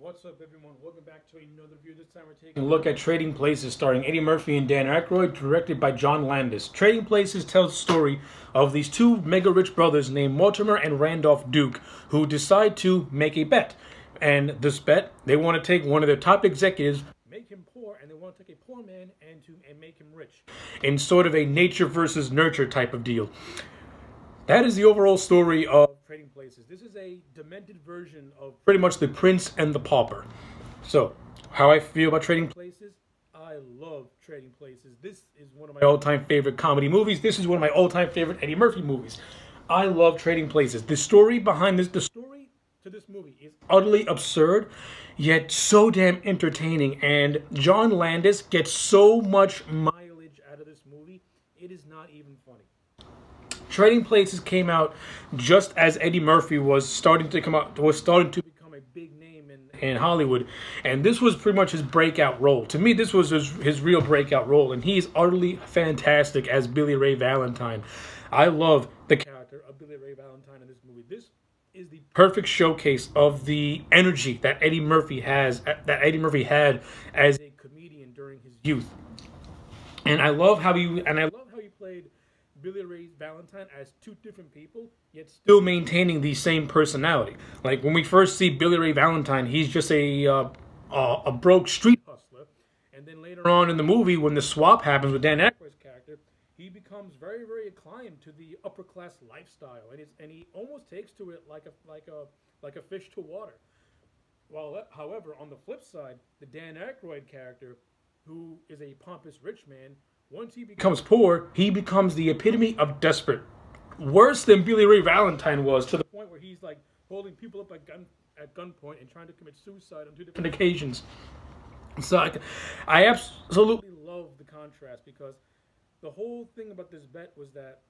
What's up, everyone? Welcome back to another review. This time we're taking a look at Trading Places, starring Eddie Murphy and Dan Aykroyd, directed by John Landis. Trading Places tells the story of these two mega rich brothers named Mortimer and Randolph Duke, who decide to make a bet. And this bet, they want to take one of their top executives, make him poor, and they want to take a poor man and to and make him rich, in sort of a nature versus nurture type of deal. That is the overall story of Trading Places. This is a demented version of pretty much The Prince and the Pauper. So, how I feel about Trading Places? I love Trading Places. This is one of my all-time favorite comedy movies. This is one of my all-time favorite Eddie Murphy movies. I love Trading Places. The story behind this, the story to this movie is utterly absurd, yet so damn entertaining. And John Landis gets so much mileage out of this movie, it is not even funny. Trading Places came out just as Eddie Murphy was starting to come out was starting to become a big name in, in Hollywood, and this was pretty much his breakout role. To me, this was his, his real breakout role, and he's utterly fantastic as Billy Ray Valentine. I love the character of Billy Ray Valentine in this movie. This is the perfect showcase of the energy that Eddie Murphy has that Eddie Murphy had as a comedian during his youth. And I love how he and I love how he played Billy Ray Valentine as two different people, yet still maintaining the same personality. Like when we first see Billy Ray Valentine, he's just a uh, uh, a broke street hustler, and then later on in the movie, when the swap happens with Dan Aykroyd's character, he becomes very, very acclaimed to the upper class lifestyle, and it's and he almost takes to it like a like a like a fish to water. While, however, on the flip side, the Dan Aykroyd character, who is a pompous rich man, once he becomes poor, he becomes the epitome of desperate. Worse than Billy Ray Valentine was, to the point where he's like holding people up at gun at gunpoint and trying to commit suicide on two different occasions. So I, I absolutely love the contrast because the whole thing about this bet was that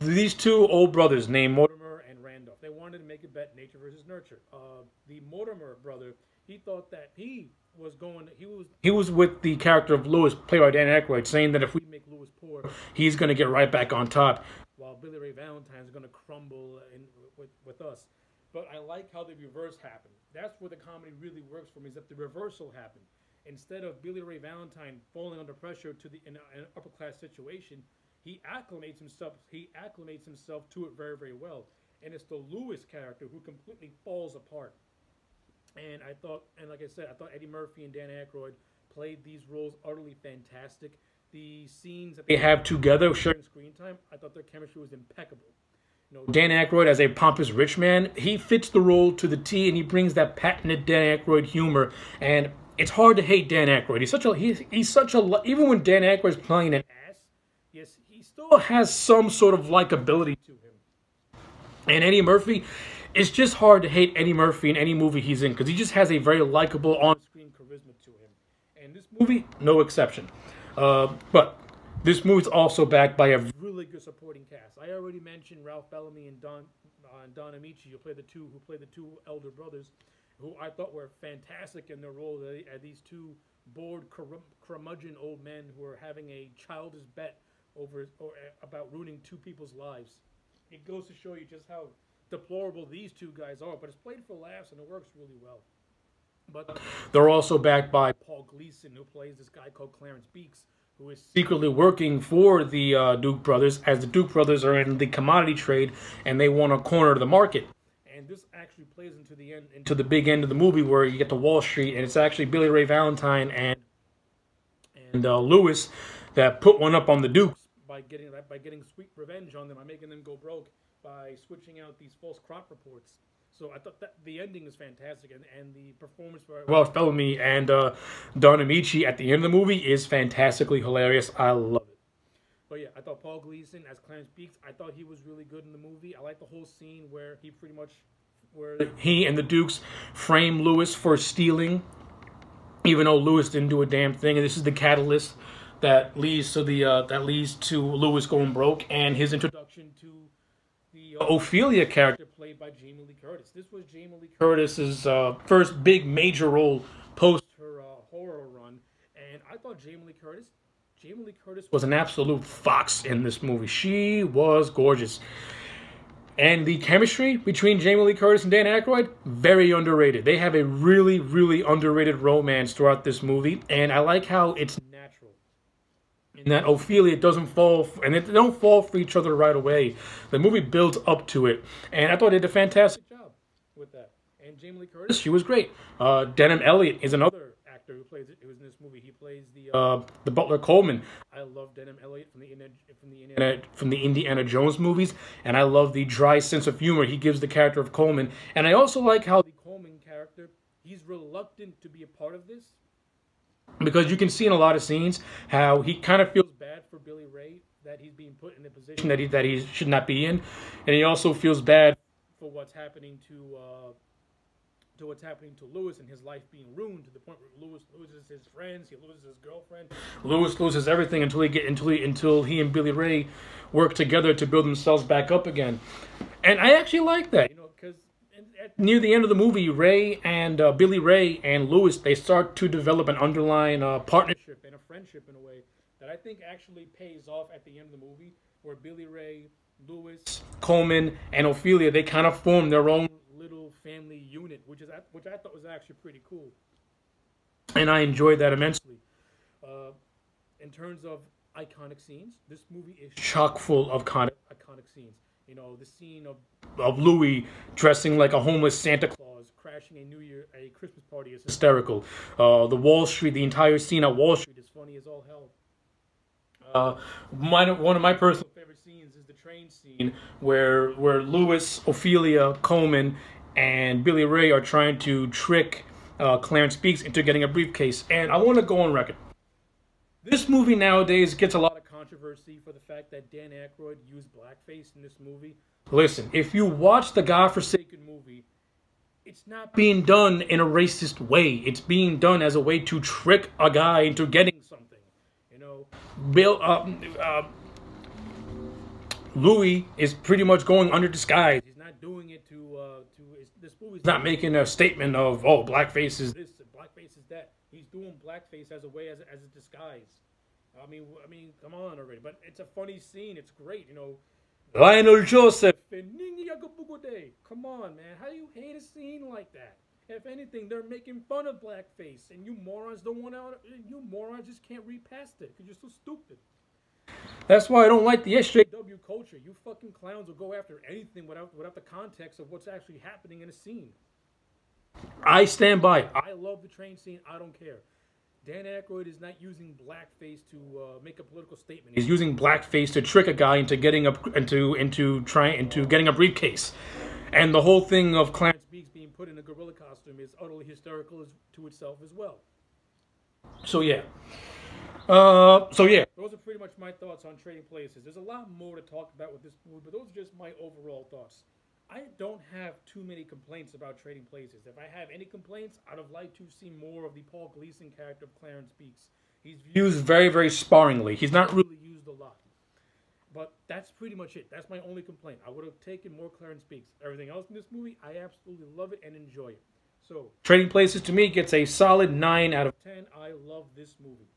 these two old brothers named Mortimer and Randolph, they wanted to make a bet nature versus nurture. Uh, the Mortimer brother, he thought that he was going. He was he was with the character of Louis, played by Dan Aykroyd, saying that if we make Louis poor, he's going to get right back on top, while Billy Ray Valentine is going to crumble in, with with us. But I like how the reverse happened. That's where the comedy really works for me. Is that the reversal happened. Instead of Billy Ray Valentine falling under pressure to the in, an upper class situation, he acclimates himself. He acclimates himself to it very very well. And it's the Louis character who completely falls apart. And I thought, and like I said, I thought Eddie Murphy and Dan Aykroyd played these roles utterly fantastic. The scenes that they have together sharing screen time, I thought their chemistry was impeccable. You know, Dan Aykroyd as a pompous rich man, he fits the role to the T, and he brings that patented Dan Aykroyd humor. And it's hard to hate Dan Aykroyd. He's such a he's, he's such a even when Dan Aykroyd's playing an ass, yes, he still has some sort of likability to him. And Eddie Murphy, it's just hard to hate Eddie Murphy in any movie he's in because he just has a very likable on-screen charisma to him. And this movie, no exception. Uh, but this movie's also backed by a really good supporting cast. I already mentioned Ralph Bellamy and Don uh, Don Ameche, who play the two who play the two elder brothers, who I thought were fantastic in their role as these two bored curmudgeon old men who are having a childish bet over or about ruining two people's lives. It goes to show you just how deplorable these two guys are, but it's played for laughs and it works really well. But they're also backed by Paul Gleason, who plays this guy called Clarence Beeks, who is secretly working for the uh, Duke brothers, as the Duke brothers are in the commodity trade and they want to corner the market. And this actually plays into the end, into the big end of the movie where you get to Wall Street, and it's actually Billy Ray Valentine and and uh, Louis that put one up on the Dukes by getting by getting sweet revenge on them by making them go broke by switching out these false crop reports. So I thought that the ending is fantastic, and, and the performance by well Bellamy and uh, Don Ameche at the end of the movie is fantastically hilarious. I love it. But yeah, I thought Paul Gleason as Clarence Beeks, I thought he was really good in the movie. I like the whole scene where he pretty much where he and the Dukes frame Louis for stealing, even though Louis didn't do a damn thing. And this is the catalyst that leads to the uh, that leads to Louis going broke and his introduction to the uh, Ophelia character played by Jamie Lee Curtis. This was Jamie Lee Curtis's uh, first big major role post her uh, horror run, and I thought Jamie Lee Curtis, Jamie Lee Curtis was an absolute fox in this movie. She was gorgeous. And the chemistry between Jamie Lee Curtis and Dan Aykroyd, very underrated. They have a really, really underrated romance throughout this movie, and I like how it's natural. In that Ophelia doesn't fall, and they don't fall for each other right away. The movie builds up to it, and I thought they did a fantastic job with that. And Jamie Lee Curtis, she was great. Uh, Denholm Elliott is another actor who plays it was in this movie. He plays the uh, the butler Coleman. I love Denholm Elliott from the from the Indiana, from the Indiana Jones movies, and I love the dry sense of humor he gives the character of Coleman. And I also like how the Coleman character he's reluctant to be a part of this because you can see in a lot of scenes how he kind of feels bad for Billy Ray that he's being put in a position that he that he should not be in, and he also feels bad for what's happening to. Uh, to what's happening to Louis and his life being ruined to the point where Louis loses his friends, he loses his girlfriend, Louis loses everything until he get until he until he and Billy Ray work together to build themselves back up again. And I actually like that, you know, because near the end of the movie, Ray and uh, Billy Ray and Louis they start to develop an underlying uh, partnership and a friendship in a way that I think actually pays off at the end of the movie, where Billy Ray, Louis, Coleman, and Ophelia they kind of form their own little family unit, which is which I thought was actually pretty cool, and I enjoyed that immensely. Uh, in terms of iconic scenes, this movie is chock full of iconic, iconic scenes. You know, the scene of of Louis dressing like a homeless Santa Claus, crashing a New Year, a Christmas party is hysterical. Uh, the Wall Street, the entire scene at Wall Street is funny as all hell. Uh, my, one of my personal favorite scenes is the train scene where where Louis, Ophelia, Coleman, and Billy Ray are trying to trick uh, Clarence Beeks into getting a briefcase. And I want to go on record. This movie nowadays gets a lot of controversy for the fact that Dan Aykroyd used blackface in this movie. Listen, if you watch the Godforsaken movie, it's not being done in a racist way. It's being done as a way to trick a guy into getting something. You know, Bill, uh, uh, Louis is pretty much going under disguise. He's not doing it to uh, to this movie's not making a statement of oh blackface is this blackface is that. He's doing blackface as a way as a, as a disguise. I mean, I mean, come on already. But it's a funny scene. It's great, you know. Lionel Joseph Come on, man. How do you hate a scene like that? If anything, they're making fun of blackface, and you morons don't want to. You morons just can't read past it because you're so stupid. That's why I don't like the SJW culture. You fucking clowns will go after anything without without the context of what's actually happening in a scene. I stand by. I love the train scene. I don't care. Dan Aykroyd is not using blackface to uh, make a political statement. He's using blackface to trick a guy into getting up into into trying into getting a briefcase. And the whole thing of Clarence Beeks being put in a gorilla costume is utterly hysterical to itself as well. So yeah. Uh, so yeah, those are pretty much my thoughts on Trading Places. There's a lot more to talk about with this movie, but those are just my overall thoughts. I don't have too many complaints about Trading Places. If I have any complaints, I'd have liked to see more of the Paul Gleason character of Clarence Beeks. He's used very, very sparingly. He's not really used a lot. But that's pretty much it. That's my only complaint. I would have taken more Clarence Beeks. Everything else in this movie, I absolutely love it and enjoy it. So, Trading Places to me gets a solid 9 out of 10. I love this movie.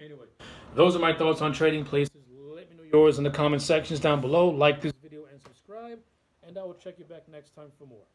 Anyway, those are my thoughts on trading places. Let me know yours in the comment sections down below. Like this video and subscribe. And I will check you back next time for more.